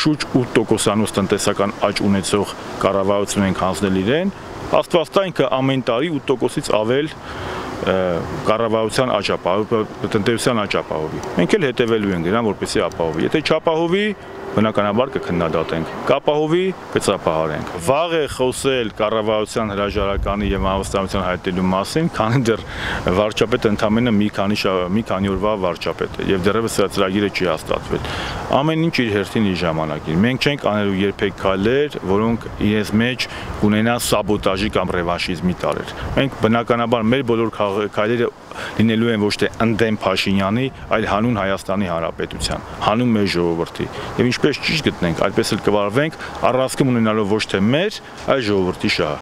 շուրջ 8%-անոց տնտեսական աճ ունեցող կառավարություն ենք հանձնել իրեն, Աստված տա ինքը ամեն տարի 8%-ից ավել կառավարության աճապահովի, տնտեսության աճապահովի։ Մենք էլ հետևելու ենք դրան, որպեսզի ապահովի։ Եթե չապահովի, բնականաբար կքննադատենք։ Կապահովի կծապահարենք։ Վաղ է խոսել կառավարության հրաժարականի եւ անվստահության հայտնելու մասին, քանի դեռ վարչապետը ընդամենը մի քանի մի քանի օրվա վարչապետ է եւ դեռևս սա ծրագիրը չի հաստատվել։ Ամեն ինչ իր հերթին իր ժամանակին։ Մենք չենք անելու երբեք քայլեր, որոնք իրենց մեջ ունենան սաբոտաժի կամ ռևանշիզմի տարեր։ Մենք բնականաբար մեր բոլոր քայլերը լինելու են ոչ թե ընդդեմ Փաշինյանի, այլ հանուն Հայաստանի Հանրապետության, հանուն մեր ժողովրդի։ Եվ ինչպես ճիշտ գտնենք, այդպես էլ կվարվենք, առասկում ունենալով ոչ թե մեր, այլ ժողովրդի շահը։